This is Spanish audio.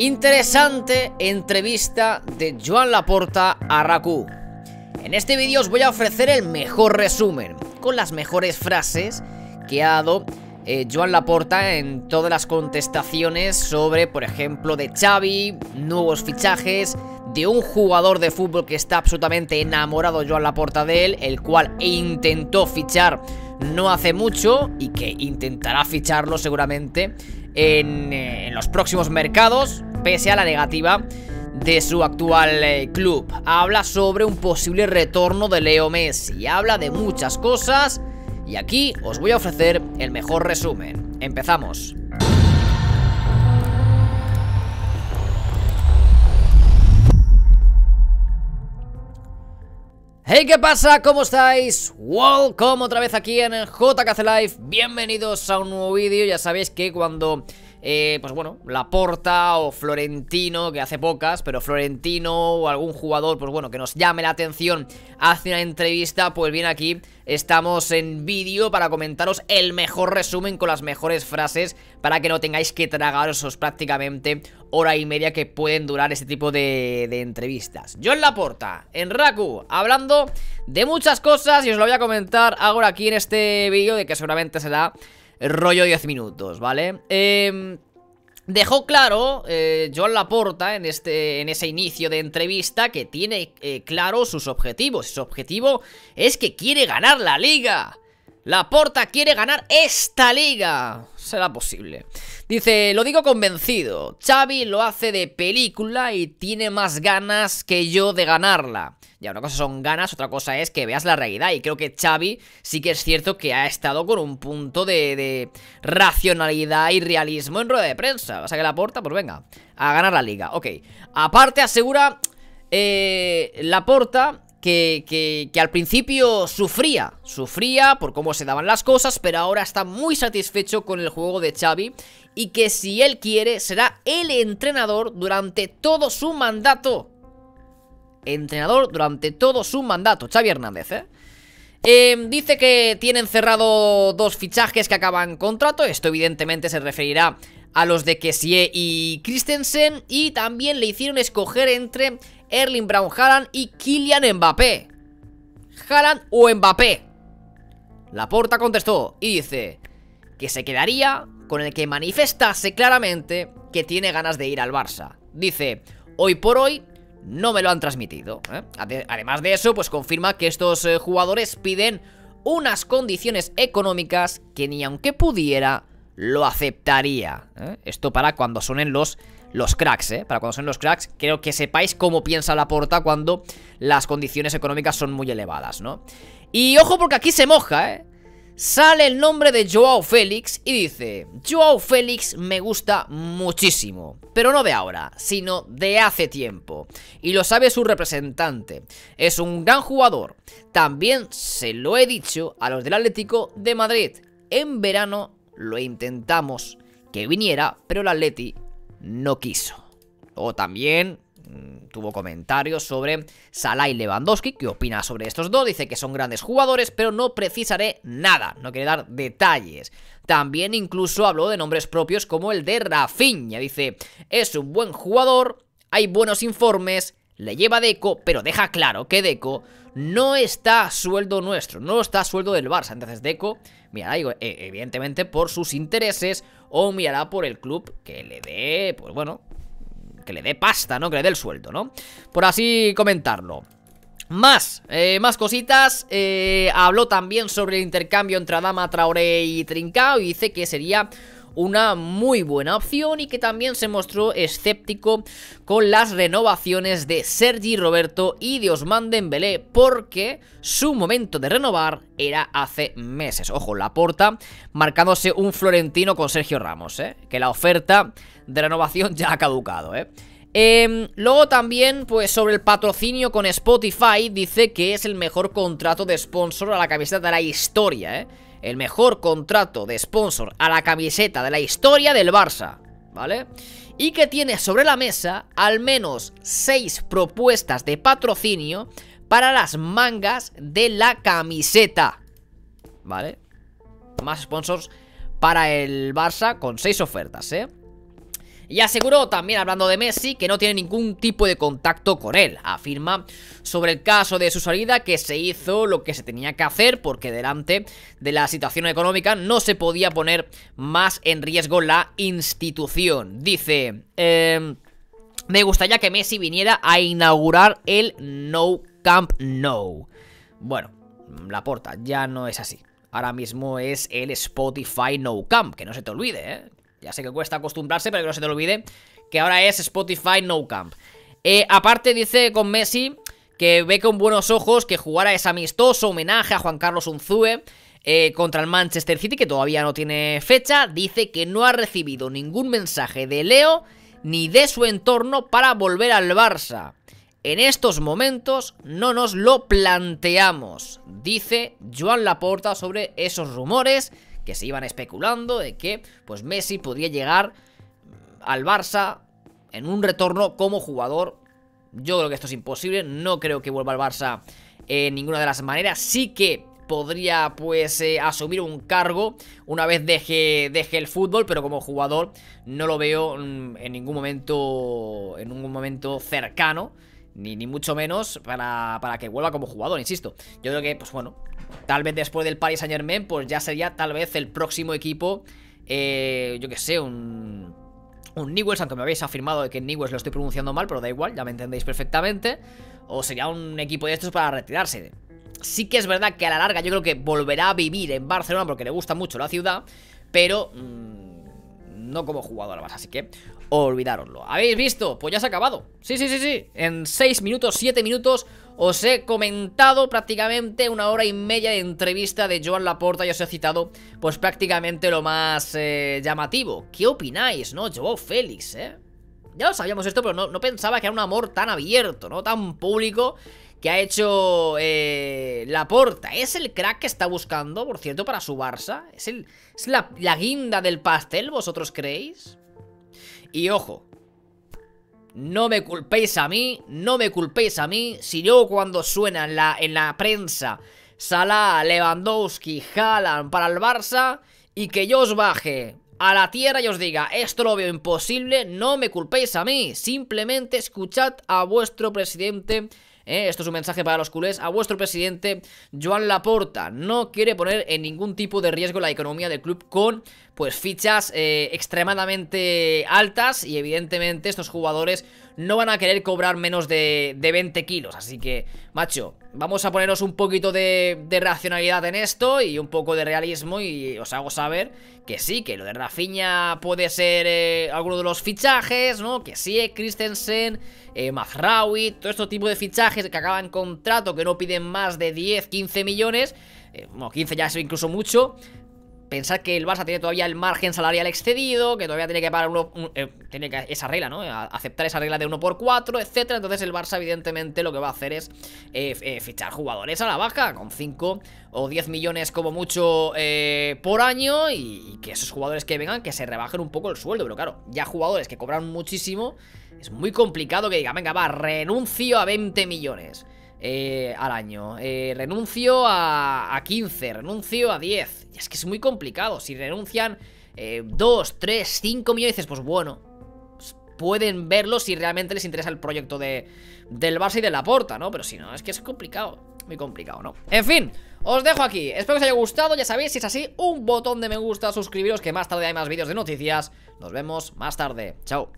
Interesante entrevista de Joan Laporta a Raku. En este vídeo os voy a ofrecer el mejor resumen, con las mejores frases que ha dado eh, Joan Laporta en todas las contestaciones sobre, por ejemplo, de Xavi, nuevos fichajes, de un jugador de fútbol que está absolutamente enamorado Joan Laporta de él, el cual intentó fichar no hace mucho y que intentará ficharlo seguramente en, eh, en los próximos mercados pese a la negativa de su actual eh, club. Habla sobre un posible retorno de Leo Messi, habla de muchas cosas y aquí os voy a ofrecer el mejor resumen. Empezamos. Hey, ¿qué pasa? ¿Cómo estáis? Welcome otra vez aquí en JKC Live. Bienvenidos a un nuevo vídeo. Ya sabéis que cuando eh, pues bueno, Laporta o Florentino, que hace pocas, pero Florentino o algún jugador, pues bueno, que nos llame la atención hace una entrevista, pues bien aquí estamos en vídeo para comentaros el mejor resumen con las mejores frases para que no tengáis que tragaros prácticamente hora y media que pueden durar este tipo de, entrevistas. John Laporta, en Raku, hablando de muchas cosas y os lo voy a comentar ahora aquí en este vídeo de que seguramente será rollo 10 minutos, ¿vale? Eh, dejó claro eh, Joan Laporta en, este, en ese inicio de entrevista que tiene eh, claro sus objetivos. Su objetivo es que quiere ganar la liga. Laporta quiere ganar esta liga. Será posible. Dice, lo digo convencido. Xavi lo hace de película y tiene más ganas que yo de ganarla. Ya, una cosa son ganas, otra cosa es que veas la realidad. Y creo que Xavi sí que es cierto que ha estado con un punto de, racionalidad y realismo en rueda de prensa. O sea que la porta, pues venga, a ganar la liga. Ok. Aparte asegura eh, la porta que, que, que, al principio sufría, sufría por cómo se daban las cosas, pero ahora está muy satisfecho con el juego de Xavi y que si él quiere será el entrenador durante todo su mandato entrenador durante todo su mandato. Xavi Hernández, ¿eh? Em, dice que tienen cerrado dos fichajes que acaban contrato. Esto evidentemente se referirá a los de Kessie y Christensen. Y también le hicieron escoger entre Erling Brown Haaland y Kylian Mbappé. Haaland o Mbappé. Laporta contestó y dice que se quedaría con el que manifestase claramente que tiene ganas de ir al Barça. Dice, hoy por hoy no me lo han transmitido. ¿eh? Además de eso, pues confirma que estos eh, jugadores piden unas condiciones económicas que ni aunque pudiera lo aceptaría. ¿eh? Esto para cuando suenen los, los cracks, ¿eh? Para cuando suenen los cracks, creo que sepáis cómo piensa la porta cuando las condiciones económicas son muy elevadas, ¿no? Y ojo porque aquí se moja, ¿eh? sale el nombre de Joao Félix y dice, Joao Félix me gusta muchísimo, pero no de ahora, sino de hace tiempo. Y lo sabe su representante, es un gran jugador. También se lo he dicho a los del Atlético de Madrid. En verano lo intentamos que viniera, pero el Atleti no quiso. O también Mm, tuvo comentarios sobre Salah y Lewandowski. ¿Qué opina sobre estos dos? Dice que son grandes jugadores, pero no precisaré nada. No quiere dar detalles. También incluso habló de nombres propios como el de Rafinha. Dice, es un buen jugador, hay buenos informes, le lleva Deco, pero deja claro que Deco no está sueldo nuestro, no está sueldo del Barça. Entonces Deco mirará, e, evidentemente, por sus intereses o mirará por el club que le dé, pues bueno, que le dé pasta, ¿no? Que le dé el sueldo, ¿no? Por así comentarlo. Más, eh, más cositas. Eh, habló también sobre el intercambio entre Adama Traoré y Trincao y dice que sería una muy buena opción y que también se mostró escéptico con las renovaciones de Sergi Roberto y de Osman Dembélé porque su momento de renovar era hace meses. Ojo, la porta marcándose un florentino con Sergio Ramos, ¿eh? que la oferta de renovación ya ha caducado, ¿eh? Em, luego también, pues sobre el patrocinio con Spotify, dice que es el mejor contrato de sponsor a la camiseta de la historia, ¿eh? El mejor contrato de sponsor a la camiseta de la historia del Barça, ¿vale? Y que tiene sobre la mesa al menos 6 propuestas de patrocinio para las mangas de la camiseta, ¿vale? Más sponsors para el Barça con 6 ofertas, ¿eh? Y aseguró también, hablando de Messi, que no tiene ningún tipo de contacto con él. Afirma sobre el caso de su salida que se hizo lo que se tenía que hacer porque delante de la situación económica no se podía poner más en riesgo la institución. Dice... Eh, me gustaría que Messi viniera a inaugurar el No Camp No. Bueno, la porta ya no es así. Ahora mismo es el Spotify No Camp, que no se te olvide, ¿eh? Ya sé que cuesta acostumbrarse, pero que no se te olvide que ahora es Spotify No Camp. Eh, aparte dice con Messi que ve con buenos ojos que jugara ese amistoso homenaje a Juan Carlos Unzue eh, contra el Manchester City, que todavía no tiene fecha. Dice que no ha recibido ningún mensaje de Leo ni de su entorno para volver al Barça. En estos momentos no nos lo planteamos, dice Joan Laporta sobre esos rumores que se iban especulando de que pues Messi podría llegar al Barça en un retorno como jugador. Yo creo que esto es imposible, no creo que vuelva al Barça en ninguna de las maneras. Sí que podría pues eh, asumir un cargo una vez deje, deje el fútbol, pero como jugador no lo veo mm, en ningún momento en ningún momento cercano. Ni, ni mucho menos para, para que vuelva como jugador, insisto. Yo creo que, pues bueno, tal vez después del Paris Saint Germain, pues ya sería tal vez el próximo equipo, eh, yo que sé, un, un Newells, aunque me habéis afirmado de que Newells lo estoy pronunciando mal, pero da igual, ya me entendéis perfectamente. O sería un equipo de estos para retirarse. Sí que es verdad que a la larga yo creo que volverá a vivir en Barcelona porque le gusta mucho la ciudad, pero mmm, no como jugador más, así que olvidároslo. ¿Habéis visto? Pues ya se ha acabado. Sí, sí, sí, sí. En 6 minutos, 7 minutos os he comentado prácticamente una hora y media de entrevista de Joan Laporta y os he citado pues prácticamente lo más eh, llamativo. ¿Qué opináis, no? Joao Félix, ¿eh? Ya lo sabíamos esto, pero no, no pensaba que era un amor tan abierto, ¿no? Tan público que ha hecho eh, Laporta. ¿Es el crack que está buscando, por cierto, para su Barça? ¿Es, el, es la, la guinda del pastel, vosotros creéis? Y ojo, no me culpéis a mí, no me culpéis a mí, si yo cuando suena en la, en la prensa Salah, Lewandowski, Haaland para el Barça y que yo os baje a la tierra y os diga esto lo veo imposible, no me culpéis a mí, simplemente escuchad a vuestro presidente ¿eh? esto es un mensaje para los culés, a vuestro presidente Joan Laporta. No quiere poner en ningún tipo de riesgo la economía del club con pues fichas eh, extremadamente altas y evidentemente estos jugadores no van a querer cobrar menos de, de 20 kilos. Así que, macho, vamos a ponernos un poquito de, de, racionalidad en esto y un poco de realismo y os hago saber que sí, que lo de Rafinha puede ser eh, alguno de los fichajes, ¿no? Que sí, Christensen, eh, todo este tipo de fichajes que acaban contrato que no piden más de 10, 15 millones, eh, bueno, 15 ya es incluso mucho, Pensar que el Barça tiene todavía el margen salarial excedido, que todavía tiene que pagar uno, eh, tiene que, esa regla, ¿no? Aceptar esa regla de 1 por 4, etcétera. Entonces el Barça, evidentemente, lo que va a hacer es eh, eh, fichar jugadores a la baja, con 5 o 10 millones como mucho por año, y, y que esos jugadores que vengan, que se rebajen un poco el sueldo. Pero claro, ya jugadores que cobran muchísimo, es muy complicado que digan, venga, va, renuncio a 20 millones eh, al año. Eh, renuncio a, a, 15, renuncio a 10. Y es que es muy complicado. Si renuncian eh, 2, 3, 5 millones, dices, pues bueno, pueden verlo si realmente les interesa el proyecto de, del Barça y de la Porta, ¿no? Pero si no, es que es complicado. Muy complicado, ¿no? En fin, os dejo aquí. Espero que os haya gustado. Ya sabéis, si es así, un botón de me gusta, suscribiros, que más tarde hay más vídeos de noticias. Nos vemos más tarde. Chao.